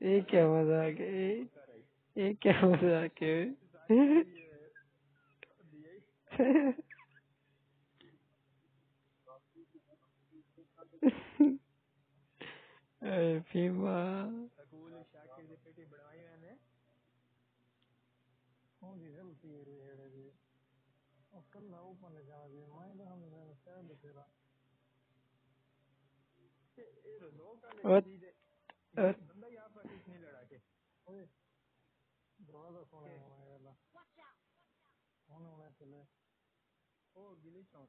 ये क्या मज़ाक है? ये क्या मज़ाक है? फीमा ಒತ್ ಓಯ್ ಬ್ರಾದ ಸೋಣ ಇದೆಲ್ಲ ಸೋಣ ಉಣತಿಲ್ಲ ಓ ಗಿಲಿ ಚೌನ್